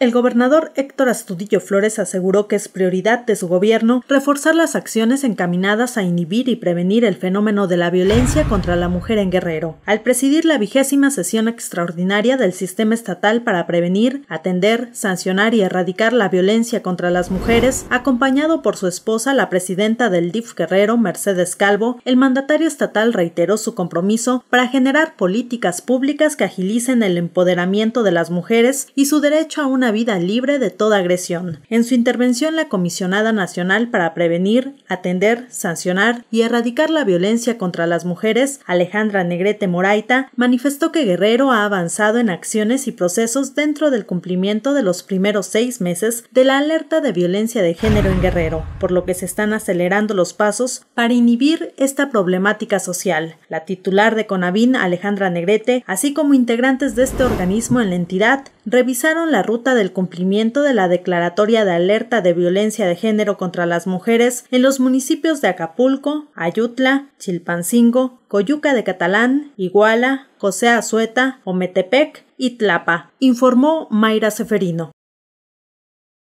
El gobernador Héctor Astudillo Flores aseguró que es prioridad de su gobierno reforzar las acciones encaminadas a inhibir y prevenir el fenómeno de la violencia contra la mujer en Guerrero. Al presidir la vigésima sesión extraordinaria del Sistema Estatal para prevenir, atender, sancionar y erradicar la violencia contra las mujeres, acompañado por su esposa, la presidenta del DIF Guerrero, Mercedes Calvo, el mandatario estatal reiteró su compromiso para generar políticas públicas que agilicen el empoderamiento de las mujeres y su derecho a una vida libre de toda agresión. En su intervención, la Comisionada Nacional para Prevenir, Atender, Sancionar y Erradicar la Violencia contra las Mujeres, Alejandra Negrete Moraita, manifestó que Guerrero ha avanzado en acciones y procesos dentro del cumplimiento de los primeros seis meses de la alerta de violencia de género en Guerrero, por lo que se están acelerando los pasos para inhibir esta problemática social. La titular de CONAVIN, Alejandra Negrete, así como integrantes de este organismo en la entidad, revisaron la ruta del cumplimiento de la declaratoria de alerta de violencia de género contra las mujeres en los municipios de Acapulco, Ayutla, Chilpancingo, Coyuca de Catalán, Iguala, José Azueta, Ometepec y Tlapa, informó Mayra Seferino.